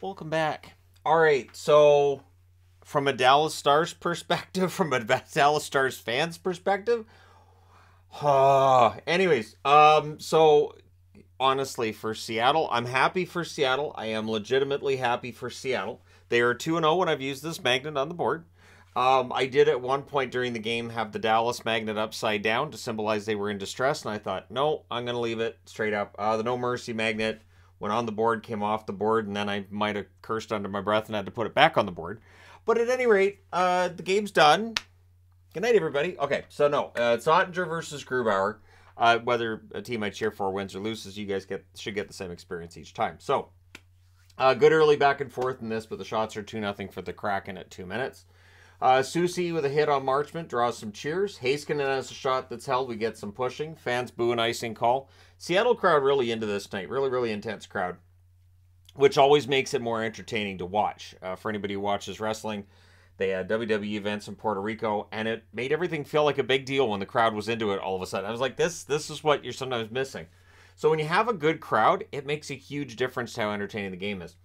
Welcome back. All right, so from a Dallas Stars perspective, from a Dallas Stars fans perspective, uh, anyways, um, so honestly, for Seattle, I'm happy for Seattle. I am legitimately happy for Seattle. They are 2 0 when I've used this magnet on the board. Um, I did at one point during the game have the Dallas magnet upside down to symbolize they were in distress, and I thought, no, I'm going to leave it straight up. Uh, the No Mercy magnet went on the board, came off the board, and then I might have cursed under my breath and had to put it back on the board. But at any rate, uh, the game's done. Good night, everybody. Okay, so no, uh, it's Oettinger versus Grubauer. Uh, whether a team I cheer for wins or loses, you guys get should get the same experience each time. So, uh, good early back and forth in this, but the shots are 2 nothing for the Kraken at two minutes. Uh, Soucy with a hit on Marchment draws some cheers. Heiskanen has a shot that's held. We get some pushing. Fans boo an icing call. Seattle crowd really into this night. Really, really intense crowd, which always makes it more entertaining to watch. Uh, for anybody who watches wrestling, they had WWE events in Puerto Rico, and it made everything feel like a big deal when the crowd was into it all of a sudden. I was like, this, this is what you're sometimes missing. So when you have a good crowd, it makes a huge difference to how entertaining the game is.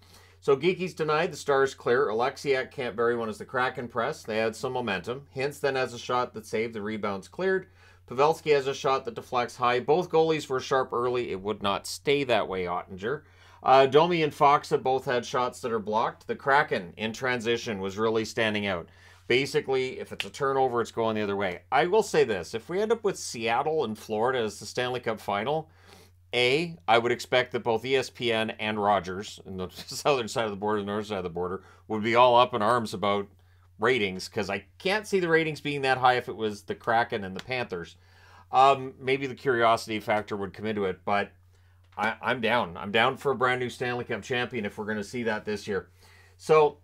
So Geekie's denied, the Stars clear. Oleksiak can't bury one as the Kraken press. They had some momentum. Hintz then has a shot that saved, the rebounds cleared. Pavelski has a shot that deflects high. Both goalies were sharp early. It would not stay that way, Oettinger. Uh, Domi and Fox have both had shots that are blocked. The Kraken in transition was really standing out. Basically, if it's a turnover, it's going the other way. I will say this if we end up with Seattle and Florida as the Stanley Cup final, A, I would expect that both ESPN and Rogers, in the southern side of the border, the northern side of the border, would be all up in arms about ratings because I can't see the ratings being that high if it was the Kraken and the Panthers. Um, maybe the curiosity factor would come into it, but I, I'm down. I'm down for a brand new Stanley Cup champion if we're going to see that this year. So,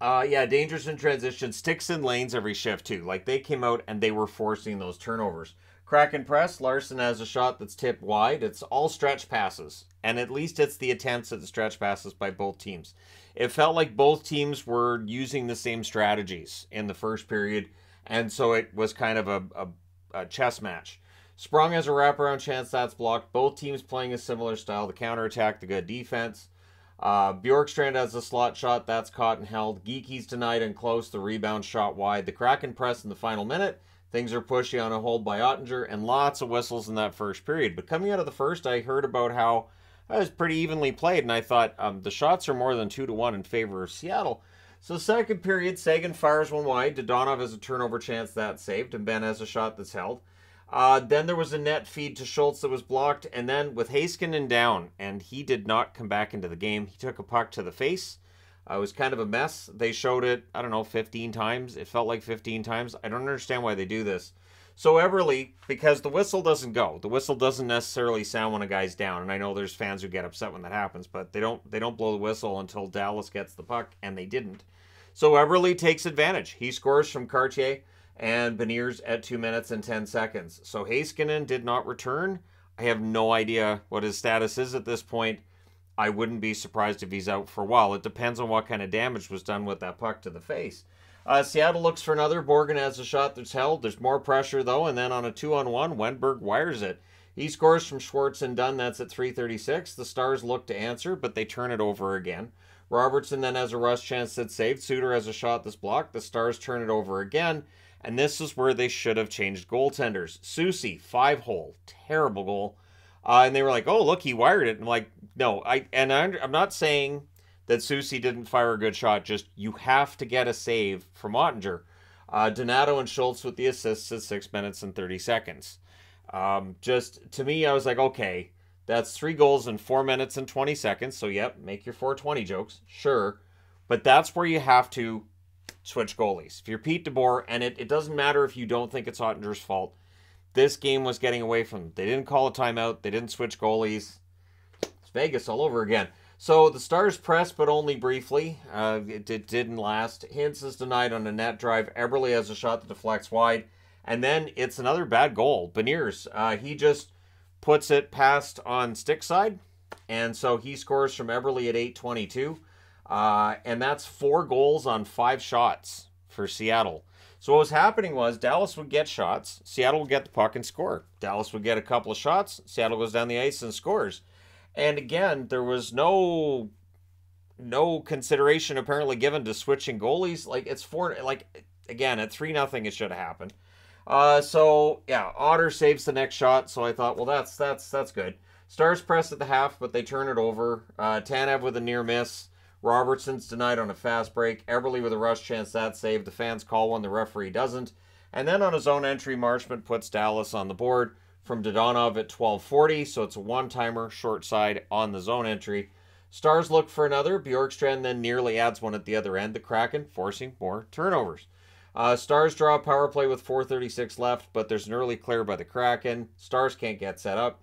uh, yeah, dangerous in transition, sticks in lanes every shift too. Like they came out and they were forcing those turnovers. Kraken press. Larsson has a shot that's tipped wide. It's all stretch passes, and at least it's the attempts at the stretch passes by both teams. It felt like both teams were using the same strategies in the first period, and so it was kind of a, a, a chess match. Sprong has a wraparound chance that's blocked. Both teams playing a similar style. The counterattack, the good defense. Uh, Bjorkstrand has a slot shot that's caught and held. Geekie's denied and close. The rebound shot wide. The Kraken press in the final minute. Things are pushy on a hold by Oettinger, and lots of whistles in that first period. But coming out of the first, I heard about how that was pretty evenly played, and I thought um, the shots are more than two to one in favor of Seattle. So second period, Seguin fires one wide. Dadonov has a turnover chance that's saved, and Benn has a shot that's held. Uh, then there was a net feed to Schultz that was blocked, and then with Heiskanen down, and he did not come back into the game. He took a puck to the face. Uh, it was kind of a mess. They showed it, I don't know, 15 times. It felt like 15 times. I don't understand why they do this. So Eberle, because the whistle doesn't go, the whistle doesn't necessarily sound when a guy's down, and I know there's fans who get upset when that happens, but they don't they don't blow the whistle until Dallas gets the puck, and they didn't. So Eberle takes advantage. He scores from Cartier and Beniers at 2 minutes and 10 seconds. So Heiskanen did not return. I have no idea what his status is at this point. I wouldn't be surprised if he's out for a while. It depends on what kind of damage was done with that puck to the face. Uh, Seattle looks for another. Borgen has a shot that's held. There's more pressure, though, and then on a two on one, Wennberg wires it. He scores from Schwartz and Dunn. That's at 336. The Stars look to answer, but they turn it over again. Robertson then has a rush chance that's saved. Suter has a shot that's blocked. The Stars turn it over again. And this is where they should have changed goaltenders. Soucy, five hole, terrible goal. Uh, and they were like, "Oh, look, he wired it." And I'm like, no, I and I, I'm not saying that Soucy didn't fire a good shot. Just you have to get a save from Oettinger. Uh, Donato and Schultz with the assists at six minutes and 30 seconds. Um, just to me, I was like, okay, that's three goals in four minutes and 20 seconds. So, yep, make your 420 jokes, sure. But that's where you have to switch goalies. If you're Pete DeBoer, and it, it doesn't matter if you don't think it's Oettinger's fault, this game was getting away from them. They didn't call a timeout, they didn't switch goalies. It's Vegas all over again. So the Stars pressed, but only briefly. Uh, it, it, didn't last. Hintz is denied on a net drive. Eberle has a shot that deflects wide. And then it's another bad goal. Beniers, uh, he just puts it past on stick side. And so he scores from Eberle at 822. Uh, and that's four goals on five shots for Seattle. So what was happening was Dallas would get shots, Seattle would get the puck and score. Dallas would get a couple of shots, Seattle goes down the ice and scores. And again, there was no no consideration apparently given to switching goalies. Like it's four. Like again at three nothing, it should have happened. Uh, so yeah, Otter saves the next shot. So I thought, well, that's that's that's good. Stars press at the half, but they turn it over. Uh, Tanev with a near miss. Robertson's denied on a fast break. Eberle with a rush chance that save. The fans call one, the referee doesn't. And then on his own entry, Marchment puts Dallas on the board from Dadonov at 12:40. So it's a one-timer, short side on the zone entry. Stars look for another. Bjorkstrand then nearly adds one at the other end. The Kraken forcing more turnovers. Uh, Stars draw a power play with 4.36 left, but there's an early clear by the Kraken. Stars can't get set up.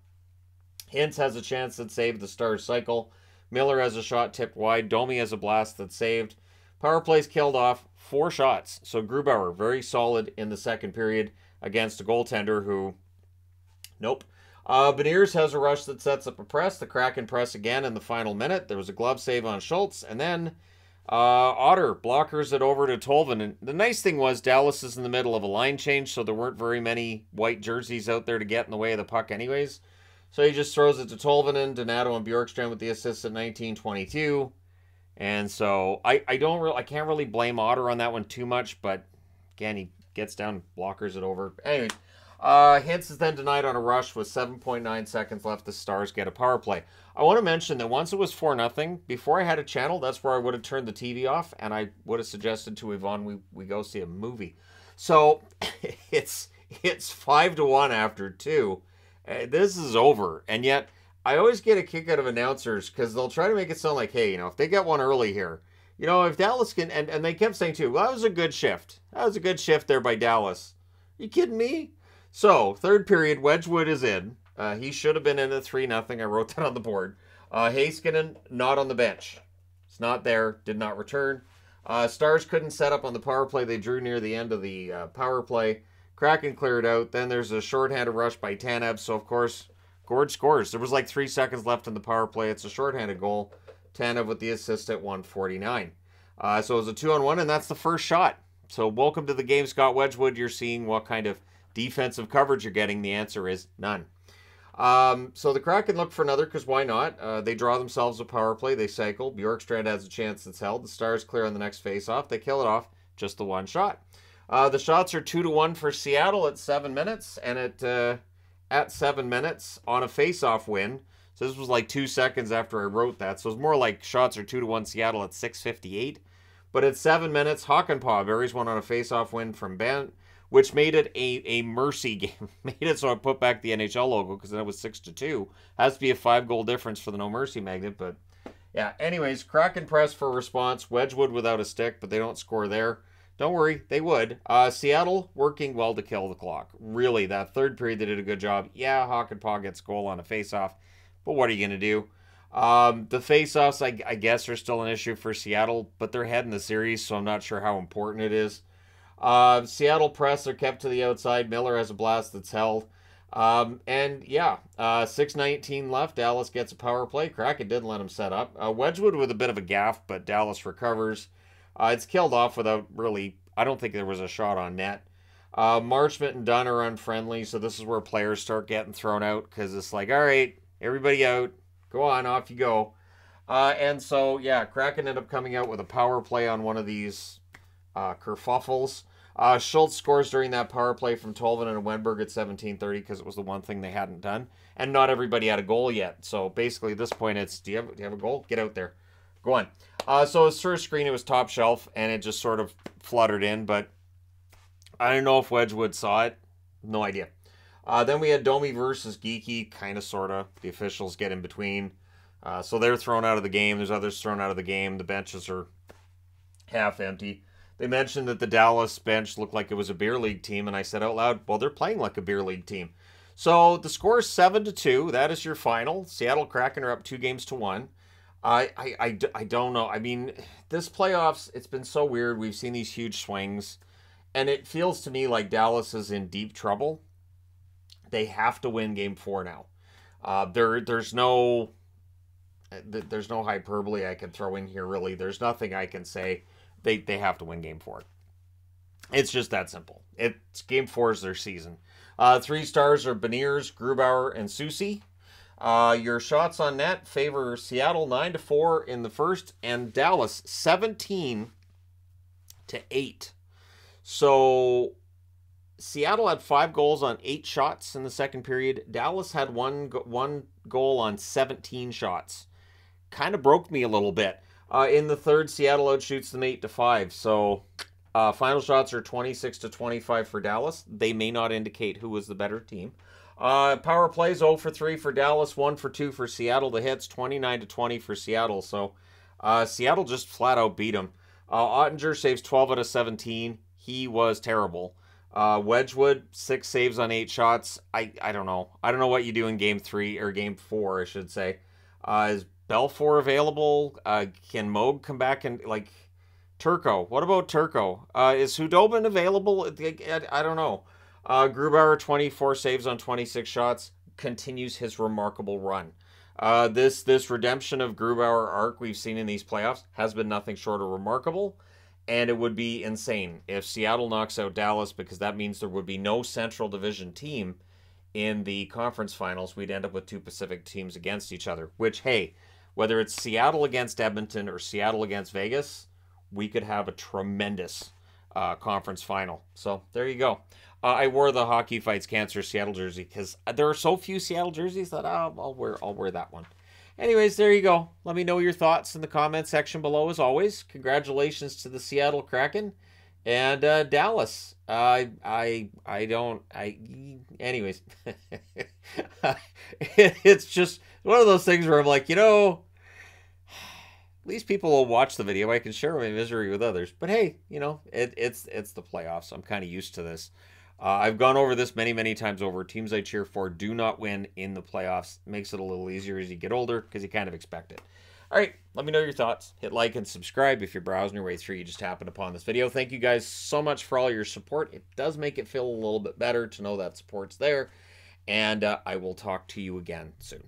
Hintz has a chance that saved the Stars cycle. Miller has a shot tipped wide. Domi has a blast that saved. Power plays killed off four shots. So Grubauer, very solid in the second period against a goaltender who, nope. Uh, Beniers has a rush that sets up a press. The Kraken press again in the final minute. There was a glove save on Schultz. And then uh, Otter blockers it over to Tolvin. And the nice thing was Dallas is in the middle of a line change, so there weren't very many white jerseys out there to get in the way of the puck, anyways. So he just throws it to Tolvanen, Donato, and Bjorkstrand with the assist at 1922. And so I, I don't really I can't really blame Otter on that one too much, but again he gets down, blockers it over. Anyway, uh, Hintz is then denied on a rush with 7.9 seconds left. The Stars get a power play. I want to mention that once it was 4 nothing, before I had a channel, that's where I would have turned the TV off and I would have suggested to Yvonne we, we go see a movie. So it's it's 5 to 1 after 2. This is over. And yet, I always get a kick out of announcers because they'll try to make it sound like, hey, you know, if they get one early here, you know, if Dallas can, and, and they kept saying too, well, that was a good shift. That was a good shift there by Dallas. You kidding me? So, third period, Wedgewood is in. Uh, he should have been in at 3 nothing. I wrote that on the board. Uh, Heiskanen, not on the bench. It's not there, did not return. Uh, Stars couldn't set up on the power play. They drew near the end of the uh, power play. Kraken cleared out. Then there's a shorthanded rush by Tanev. So, of course, Gourde scores. There was like three seconds left in the power play. It's a shorthanded goal. Tanev with the assist at 149. Uh, so it was a two on one, and that's the first shot. So, welcome to the game, Scott Wedgewood. You're seeing what kind of defensive coverage you're getting? The answer is none. Um, so the Kraken look for another because why not? Uh, they draw themselves a power play. They cycle. Bjorkstrand has a chance that's held. The Stars clear on the next face-off. They kill it off. Just the one shot. Uh, the shots are two to one for Seattle at seven minutes, and at uh, at seven minutes on a face-off win. So this was like two seconds after I wrote that. So it's more like shots are two to one Seattle at six fifty-eight. But at seven minutes, Hakanpää buries one on a face-off win from Ben which made it a, a mercy game. made it so I put back the NHL logo because then it was six to two. Has to be a five goal difference for the no mercy magnet, but yeah. Anyways, Kraken press for response. Wedgewood without a stick, but they don't score there. Don't worry, they would. Uh, Seattle working well to kill the clock. Really, that third period they did a good job. Yeah, Hakanpää gets goal on a faceoff, but what are you gonna do? Um, the faceoffs, I, I guess, are still an issue for Seattle, but they're heading the series, so I'm not sure how important it is. Uh, Seattle press are kept to the outside. Miller has a blast that's held. Um, and yeah, uh, 619 left. Dallas gets a power play. Kraken didn't let him set up. Uh, Wedgewood with a bit of a gaff, but Dallas recovers. Uh, it's killed off without really, I don't think there was a shot on net. Uh, Marchment and Dunn are unfriendly, so this is where players start getting thrown out because it's like, all right, everybody out. Go on, off you go. Uh, and so, yeah, Kraken end up coming out with a power play on one of these uh, kerfuffles. Uh, Schultz scores during that power play from Tolvin and Wennberg at 17:30 because it was the one thing they hadn't done, and not everybody had a goal yet. So basically, at this point, it's do you have, do you have a goal? Get out there, go on. Uh, so his first screen, it was top shelf, and it just sort of fluttered in, but I don't know if Wedgewood saw it. No idea. Uh, then we had Domi versus Geekie, kind of, sort of. The officials get in between. Uh, so they're thrown out of the game. There's others thrown out of the game. The benches are half empty. They mentioned that the Dallas bench looked like it was a beer league team, and I said out loud, well, they're playing like a beer league team. So the score is 7 to 2. That is your final. Seattle Kraken are up two games to one. I, I, I, don't know. I mean, this playoffs, it's been so weird. We've seen these huge swings, and it feels to me like Dallas is in deep trouble. They have to win game four now. Uh, there, there's no, there's no hyperbole I can throw in here. Really, there's nothing I can say they they have to win game four. It's just that simple. It's game four is their season. Uh, three stars are Beniers, Grubauer, and Soucy. Uh, your shots on net favor Seattle 9 to 4 in the first and Dallas 17 to 8. So Seattle had 5 goals on 8 shots in the second period. Dallas had one one goal on 17 shots. Kind of broke me a little bit. Uh, in the third, Seattle outshoots them 8 to 5. So uh, final shots are 26 to 25 for Dallas. They may not indicate who was the better team. Uh, power plays 0 for 3 for Dallas, 1 for 2 for Seattle. The hits 29 to 20 for Seattle. So uh, Seattle just flat out beat them. Uh, Oettinger saves 12 out of 17. He was terrible. Uh, Wedgewood six saves on eight shots. I I don't know. I don't know what you do in game three or game four, I should say. Uh, is Belfour available? Uh, can Moog come back and like Turco? What about Turco? Uh, is Khudobin available? I, I don't know. Uh, Grubauer, 24 saves on 26 shots, continues his remarkable run. Uh, this this redemption of Grubauer arc we've seen in these playoffs has been nothing short of remarkable, and it would be insane if Seattle knocks out Dallas because that means there would be no Central Division team in the conference finals. We'd end up with two Pacific teams against each other. Which hey, whether it's Seattle against Edmonton or Seattle against Vegas, we could have a tremendous uh, conference final. So there you go. Uh, I wore the Hockey Fights Cancer Seattle jersey because there are so few Seattle jerseys that I'll, I'll wear. I'll wear that one. Anyways, there you go. Let me know your thoughts in the comment section below. As always, congratulations to the Seattle Kraken and uh, Dallas. I I I don't. I anyways. it's just one of those things where I'm like, you know, at least people will watch the video. I can share my misery with others. But hey, you know, it, it's it's the playoffs. I'm kind of used to this. Uh, I've gone over this many, many times over. Teams I cheer for do not win in the playoffs. Makes it a little easier as you get older because you kind of expect it. All right, let me know your thoughts. Hit like and subscribe if you're browsing your way through. You just happened upon this video. Thank you guys so much for all your support. It does make it feel a little bit better to know that support's there. And uh, I will talk to you again soon.